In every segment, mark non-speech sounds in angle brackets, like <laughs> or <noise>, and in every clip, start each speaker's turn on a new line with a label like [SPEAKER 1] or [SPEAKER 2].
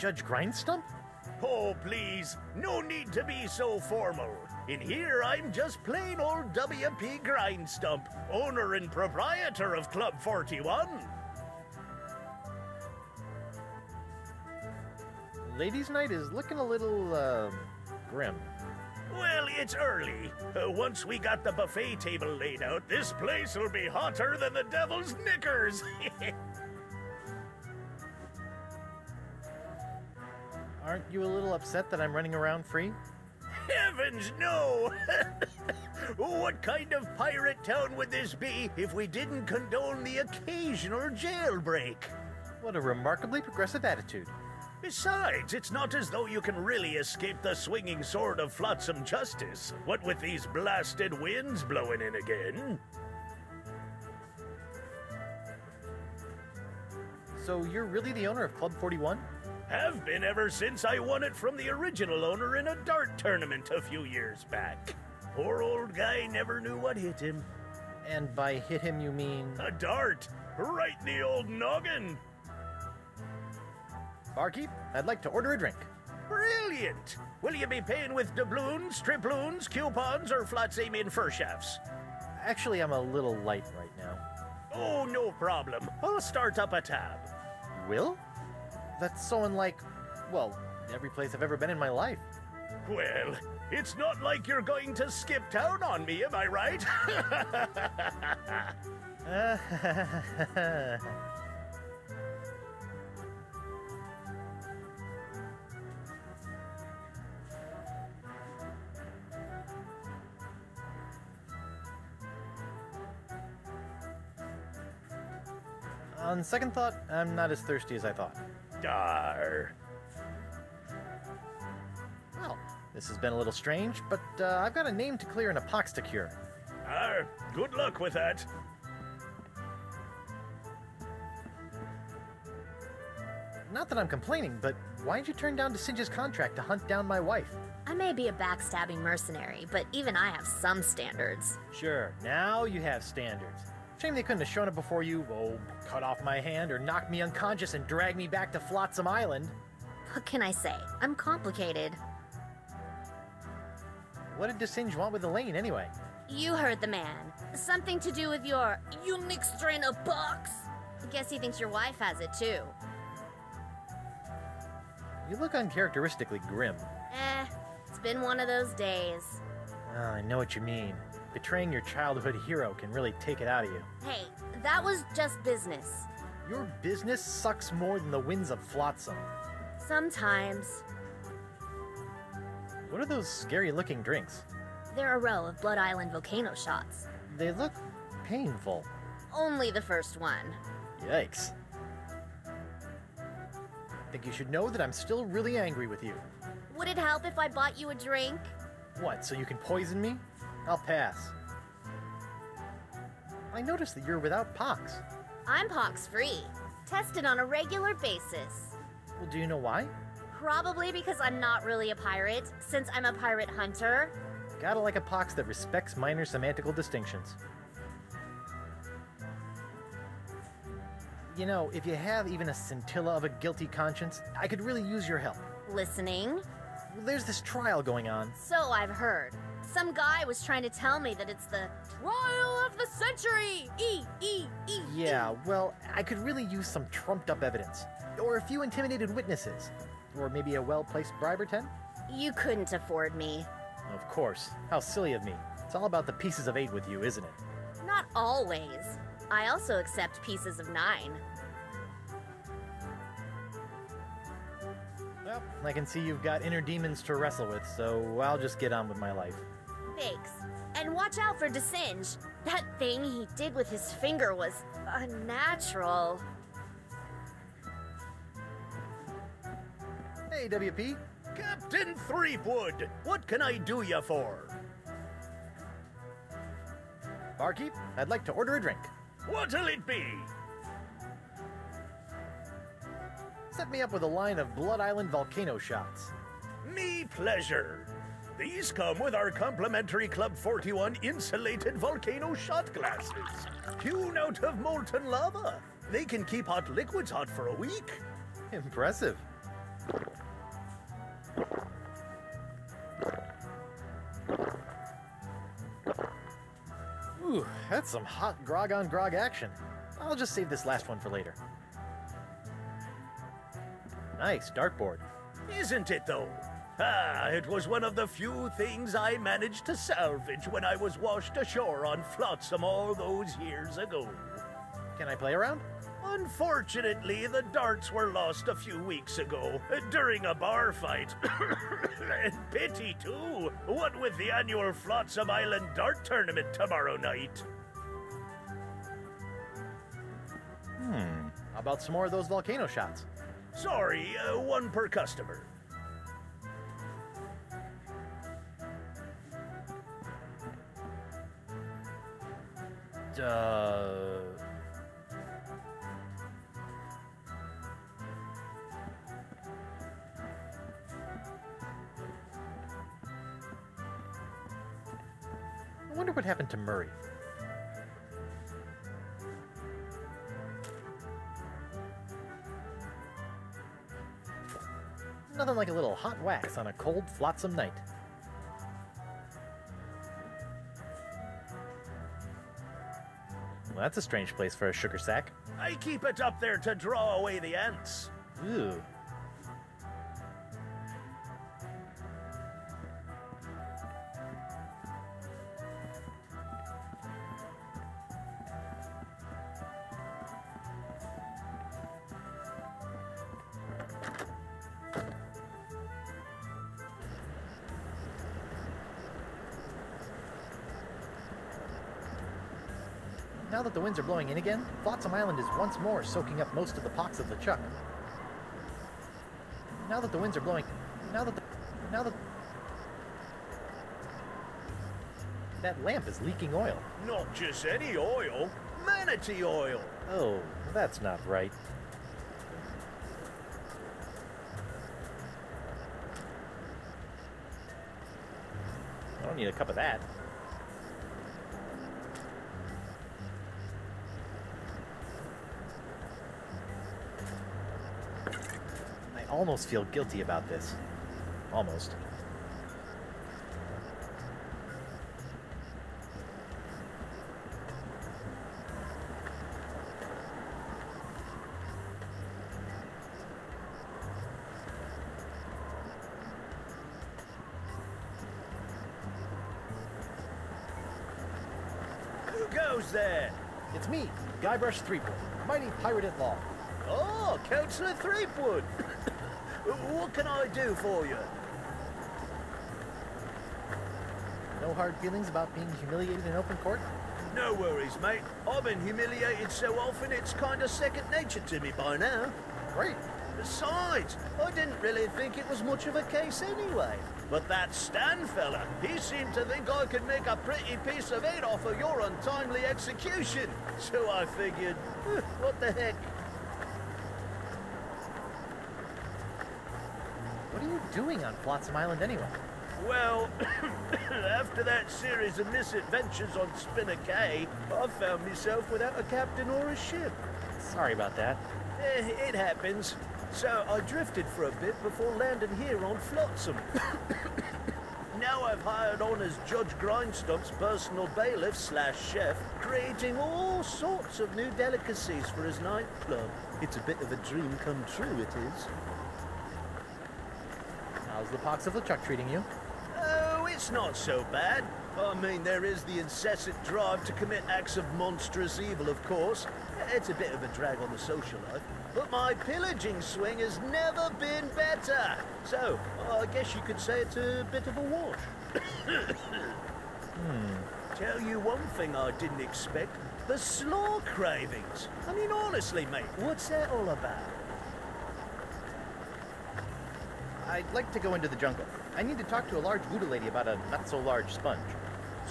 [SPEAKER 1] Judge Grindstump?
[SPEAKER 2] Oh, please, no need to be so formal. In here, I'm just plain old W.P. Grindstump, owner and proprietor of Club 41.
[SPEAKER 1] Ladies' night is looking a little, uh, grim.
[SPEAKER 2] Well, it's early. Uh, once we got the buffet table laid out, this place will be hotter than the devil's knickers. <laughs>
[SPEAKER 1] Aren't you a little upset that I'm running around free?
[SPEAKER 2] Heavens, no! <laughs> what kind of pirate town would this be if we didn't condone the occasional jailbreak?
[SPEAKER 1] What a remarkably progressive attitude.
[SPEAKER 2] Besides, it's not as though you can really escape the swinging sword of flotsam justice. What with these blasted winds blowing in again?
[SPEAKER 1] So you're really the owner of Club 41?
[SPEAKER 2] Have been ever since I won it from the original owner in a dart tournament a few years back. Poor old guy never knew what hit him.
[SPEAKER 1] And by hit him, you mean.
[SPEAKER 2] A dart! Right in the old noggin!
[SPEAKER 1] Barkeep, I'd like to order a drink.
[SPEAKER 2] Brilliant! Will you be paying with doubloons, triploons, coupons, or flats aiming fur shafts?
[SPEAKER 1] Actually, I'm a little light right now.
[SPEAKER 2] Oh, no problem. I'll start up a tab.
[SPEAKER 1] Will? That's so unlike, well, every place I've ever been in my life.
[SPEAKER 2] Well, it's not like you're going to skip town on me, am I right? <laughs>
[SPEAKER 1] On second thought, I'm not as thirsty as I thought.
[SPEAKER 2] Dar.
[SPEAKER 1] Well, this has been a little strange, but uh, I've got a name to clear and a pox to cure.
[SPEAKER 2] Ar, good luck with that.
[SPEAKER 1] Not that I'm complaining, but why'd you turn down DeSinge's contract to hunt down my wife?
[SPEAKER 3] I may be a backstabbing mercenary, but even I have some standards.
[SPEAKER 1] Sure, now you have standards. Shame they couldn't have shown up before you, oh, cut off my hand or knock me unconscious and drag me back to Flotsam Island.
[SPEAKER 3] What can I say? I'm complicated.
[SPEAKER 1] What did DeSinge want with Elaine anyway?
[SPEAKER 3] You heard the man. Something to do with your unique strain of pox. I guess he thinks your wife has it too.
[SPEAKER 1] You look uncharacteristically grim.
[SPEAKER 3] Eh, it's been one of those days.
[SPEAKER 1] Oh, I know what you mean. Betraying your childhood hero can really take it out of you.
[SPEAKER 3] Hey, that was just business.
[SPEAKER 1] Your business sucks more than the winds of Flotsam.
[SPEAKER 3] Sometimes.
[SPEAKER 1] What are those scary looking drinks?
[SPEAKER 3] They're a row of Blood Island volcano shots.
[SPEAKER 1] They look painful.
[SPEAKER 3] Only the first one.
[SPEAKER 1] Yikes. I think you should know that I'm still really angry with you.
[SPEAKER 3] Would it help if I bought you a drink?
[SPEAKER 1] What, so you can poison me? I'll pass. I noticed that you're without pox.
[SPEAKER 3] I'm pox free, tested on a regular basis.
[SPEAKER 1] Well, do you know why?
[SPEAKER 3] Probably because I'm not really a pirate, since I'm a pirate hunter.
[SPEAKER 1] Gotta like a pox that respects minor semantical distinctions. You know, if you have even a scintilla of a guilty conscience, I could really use your help.
[SPEAKER 3] Listening?
[SPEAKER 1] Well, there's this trial going on.
[SPEAKER 3] So I've heard. Some guy was trying to tell me that it's the trial of the century! E, E, E!
[SPEAKER 1] Yeah, well, I could really use some trumped up evidence. Or a few intimidated witnesses. Or maybe a well placed bribe or ten?
[SPEAKER 3] You couldn't afford me.
[SPEAKER 1] Of course. How silly of me. It's all about the pieces of eight with you, isn't it?
[SPEAKER 3] Not always. I also accept pieces of nine.
[SPEAKER 1] I can see you've got inner demons to wrestle with, so I'll just get on with my life.
[SPEAKER 3] Thanks. And watch out for DeSinge. That thing he did with his finger was unnatural.
[SPEAKER 1] Hey, WP.
[SPEAKER 2] Captain Threepwood, what can I do you for?
[SPEAKER 1] Barkeep, I'd like to order a drink.
[SPEAKER 2] What'll it be?
[SPEAKER 1] set me up with a line of Blood Island volcano shots.
[SPEAKER 2] Me pleasure. These come with our complimentary Club 41 insulated volcano shot glasses. Hewn out of molten lava. They can keep hot liquids hot for a week.
[SPEAKER 1] Impressive. Ooh, that's some hot grog on grog action. I'll just save this last one for later. Nice dartboard.
[SPEAKER 2] Isn't it, though? Ah, it was one of the few things I managed to salvage when I was washed ashore on Flotsam all those years ago.
[SPEAKER 1] Can I play around?
[SPEAKER 2] Unfortunately, the darts were lost a few weeks ago during a bar fight. <coughs> and pity, too. What with the annual Flotsam Island Dart Tournament tomorrow night.
[SPEAKER 1] Hmm. How about some more of those volcano shots?
[SPEAKER 2] Sorry, uh, one per customer.
[SPEAKER 1] Uh. I wonder what happened to Murray. Nothing like a little hot wax on a cold, flotsam night. Well, that's a strange place for a sugar sack.
[SPEAKER 2] I keep it up there to draw away the ants.
[SPEAKER 1] Ooh. Now that the winds are blowing in again, Flotsam Island is once more soaking up most of the pox of LeChuck. Now that the winds are blowing, now that the, now that that lamp is leaking oil.
[SPEAKER 2] Not just any oil, manatee oil.
[SPEAKER 1] Oh, that's not right. I don't need a cup of that. Almost feel guilty about this. Almost.
[SPEAKER 2] Who goes there?
[SPEAKER 1] It's me, Guybrush Threepwood, mighty pirate at law.
[SPEAKER 2] Oh, Councillor Threepwood. <coughs> what can I do for you?
[SPEAKER 1] No hard feelings about being humiliated in open court?
[SPEAKER 2] No worries, mate. I've been humiliated so often it's kind of second nature to me by now.
[SPEAKER 1] Great.
[SPEAKER 2] Besides, I didn't really think it was much of a case anyway. But that Stan fella, he seemed to think I could make a pretty piece of it off of your untimely execution. So I figured, "Eh, what the heck?
[SPEAKER 1] What are you doing on Flotsam Island anyway?
[SPEAKER 2] Well, <coughs> after that series of misadventures on Spinner Cay, I found myself without a captain or a ship.
[SPEAKER 1] Sorry about that.
[SPEAKER 2] Eh, it happens. So I drifted for a bit before landing here on Flotsam. <coughs> now I've hired on as Judge Grindstump's personal bailiff slash chef, creating all sorts of new delicacies for his nightclub. It's a bit of a dream come true, it is.
[SPEAKER 1] How's the pox of LeChuck treating you?
[SPEAKER 2] Oh, it's not so bad. I mean, there is the incessant drive to commit acts of monstrous evil, of course. It's a bit of a drag on the social life. But my pillaging swing has never been better. So, I guess you could say it's a bit of a wash. <coughs> Tell you one thing I didn't expect. The slaw cravings. I mean, honestly, mate, what's that all about?
[SPEAKER 1] I'd like to go into the jungle. I need to talk to a large voodoo lady about a not-so-large sponge.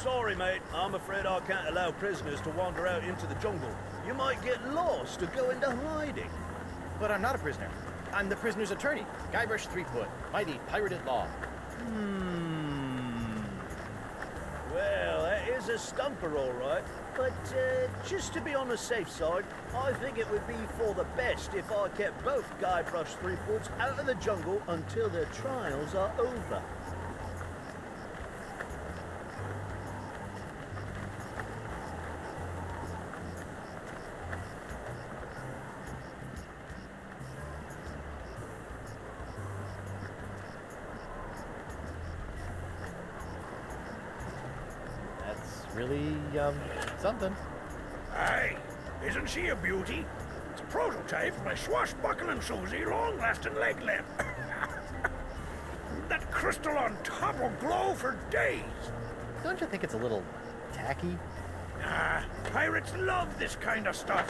[SPEAKER 2] Sorry, mate. I'm afraid I can't allow prisoners to wander out into the jungle. You might get lost or go into hiding.
[SPEAKER 1] But I'm not a prisoner. I'm the prisoner's attorney, Guybrush Threepwood, mighty pirate at law.
[SPEAKER 2] Hmm. Is a stumper, all right. But uh, just to be on the safe side, I think it would be for the best if I kept both Guybrush Threepwoods out of the jungle until their trials are over.
[SPEAKER 1] Really, um, something.
[SPEAKER 4] Aye, isn't she a beauty? It's a prototype of my swashbuckling Susie long-lasting leg lamp. <laughs> that crystal on top will glow for days.
[SPEAKER 1] Don't you think it's a little tacky?
[SPEAKER 4] Ah, pirates love this kind of stuff.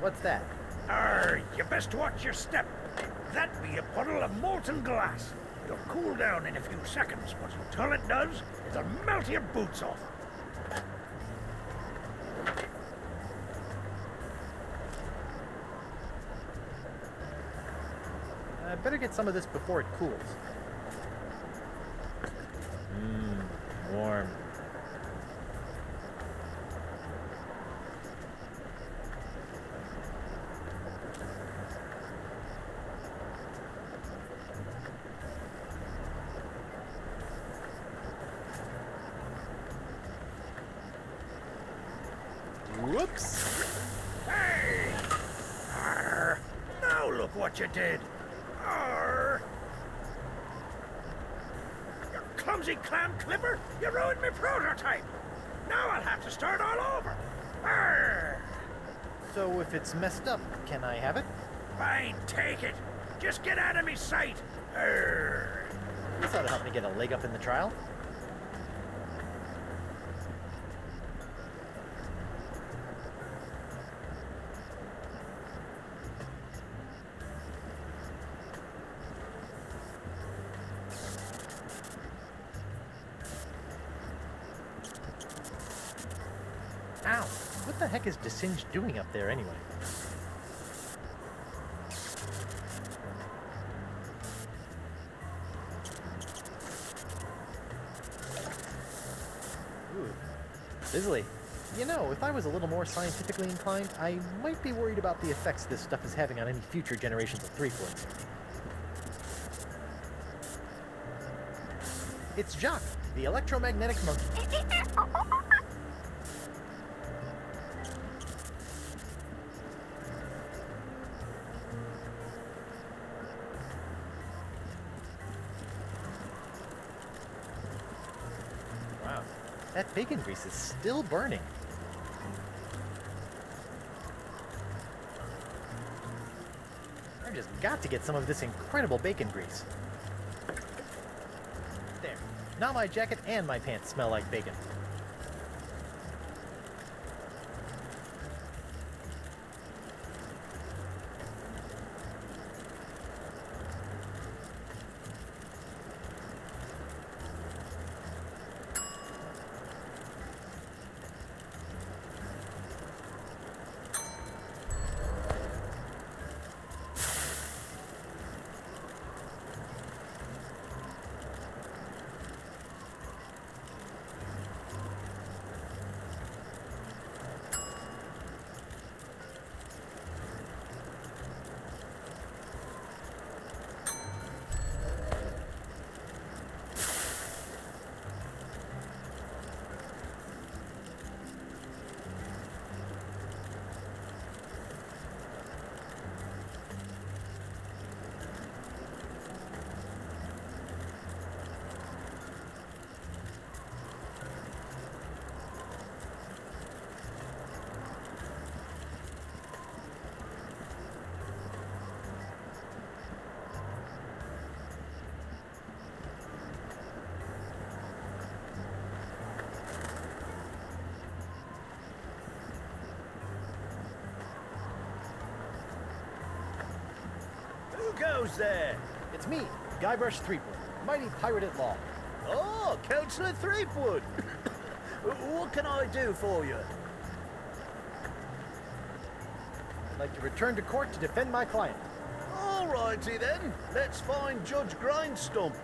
[SPEAKER 1] What's that?
[SPEAKER 4] Arr, you best watch your step. That be a puddle of molten glass. It'll cool down in a few seconds, but until it does, it'll melt your boots off.
[SPEAKER 1] I better get some of this before it cools. Mmm, warm. Whoops!
[SPEAKER 4] Hey! Arr! Now look what you did. Arr! You clumsy clam clipper! You ruined my prototype! Now I'll have to start all over! Arr!
[SPEAKER 1] So if it's messed up, can I have it?
[SPEAKER 4] Fine, take it! Just get out of me sight! Arr!
[SPEAKER 1] This ought to help me get a leg up in the trial. Ow! What the heck is DeSinge doing up there anyway? You know, if I was a little more scientifically inclined, I might be worried about the effects this stuff is having on any future generations of Threepwood. It's Jock, the electromagnetic monkey. <laughs> that bacon grease is still burning. I just got to get some of this incredible bacon grease. There. Now my jacket and my pants smell like bacon.
[SPEAKER 2] Who there?
[SPEAKER 1] It's me, Guybrush Threepwood, mighty pirate at law.
[SPEAKER 2] Oh, Councillor Threepwood. <laughs> what can I do for you?
[SPEAKER 1] I'd like to return to court to defend my client.
[SPEAKER 2] All righty then. Let's find Judge Grindstump.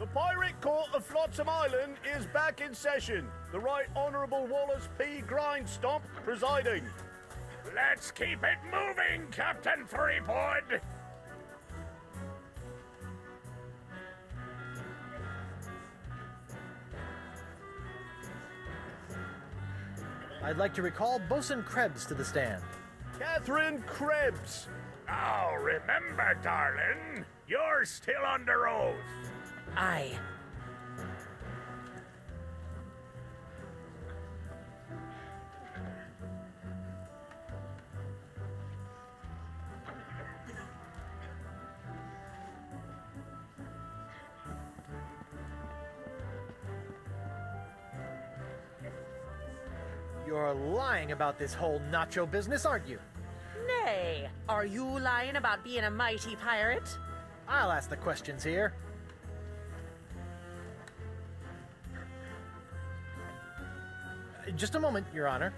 [SPEAKER 2] The Pirate Court of Flotsam Island is back in session. The Right Honourable Wallace P. Grindstump presiding.
[SPEAKER 4] Let's keep it moving, Captain Threepwood!
[SPEAKER 1] I'd like to recall Bosun Krebs to the stand.
[SPEAKER 2] Catherine Krebs.
[SPEAKER 4] Now remember, darling, you're still under oath.
[SPEAKER 1] Aye. You're lying about this whole nacho business, aren't you?
[SPEAKER 5] Nay, are you lying about being a mighty pirate?
[SPEAKER 1] I'll ask the questions here. Just a moment, Your Honor.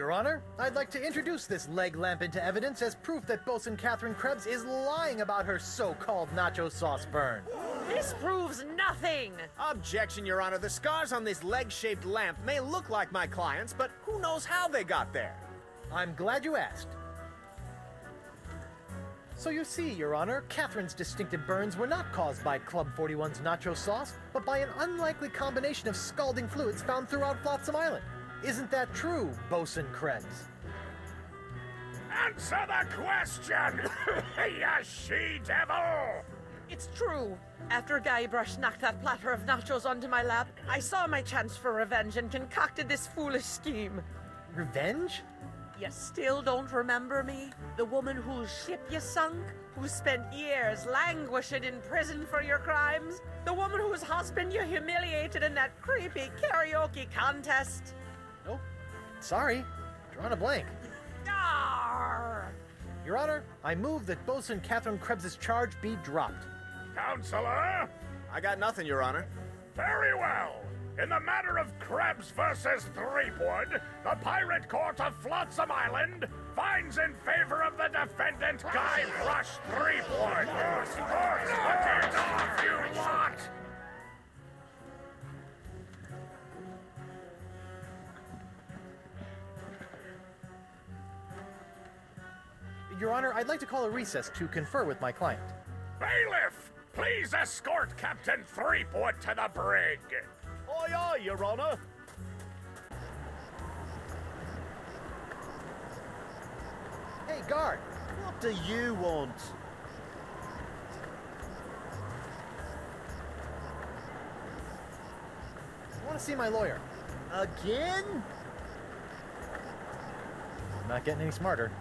[SPEAKER 1] Your Honor, I'd like to introduce this leg lamp into evidence as proof that Bosun Catherine Krebs is lying about her so-called nacho sauce burn.
[SPEAKER 5] This proves nothing!
[SPEAKER 6] Objection, Your Honor. The scars on this leg shaped lamp may look like my client's, but who knows how they got there?
[SPEAKER 1] I'm glad you asked. So you see, Your Honor, Catherine's distinctive burns were not caused by Club 41's nacho sauce, but by an unlikely combination of scalding fluids found throughout Flotsam Island. Isn't that true, Bosun Krebs?
[SPEAKER 4] Answer the question, <laughs> you she-devil!
[SPEAKER 5] It's true. After Guybrush knocked that platter of nachos onto my lap, I saw my chance for revenge and concocted this foolish scheme.
[SPEAKER 1] Revenge?
[SPEAKER 5] You still don't remember me? The woman whose ship you sunk? Who spent years languishing in prison for your crimes? The woman whose husband you humiliated in that creepy karaoke contest?
[SPEAKER 1] Sorry. Drawing a blank.
[SPEAKER 5] Arr!
[SPEAKER 1] Your Honor, I move that Bosun Catherine Krebs's charge be dropped.
[SPEAKER 4] Counselor?
[SPEAKER 6] I got nothing, Your Honor.
[SPEAKER 4] Very well. In the matter of Krebs versus Threepwood, the Pirate Court of Flotsam Island finds in favor of the defendant Guybrush Threepwood. Put it off, you lot!
[SPEAKER 1] Your Honor, I'd like to call a recess to confer with my client.
[SPEAKER 4] Bailiff, please escort Captain Threepwood to the brig.
[SPEAKER 2] Aye, aye, Your Honor.
[SPEAKER 1] Hey, guard!
[SPEAKER 2] What do you want?
[SPEAKER 1] I want to see my lawyer.
[SPEAKER 2] Again?
[SPEAKER 1] I'm not getting any smarter.